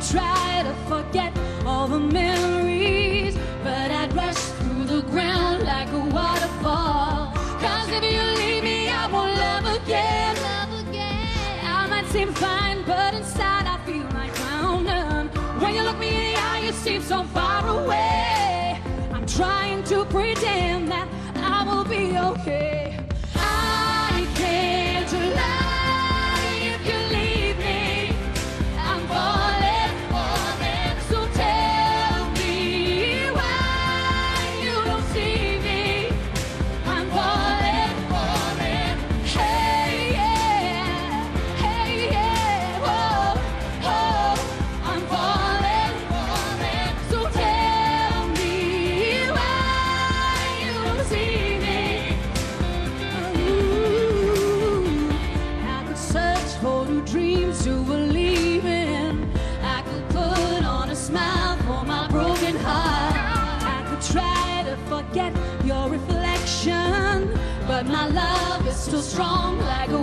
try to forget all the memories, but I'd rush through the ground like a waterfall. Cause if you leave me, I won't love again. Love again. I might seem fine, but inside I feel like drowning. When you look me in the eye, you seem so far away. I'm trying to pretend that I will be okay. Forget your reflection, but my love is still strong like a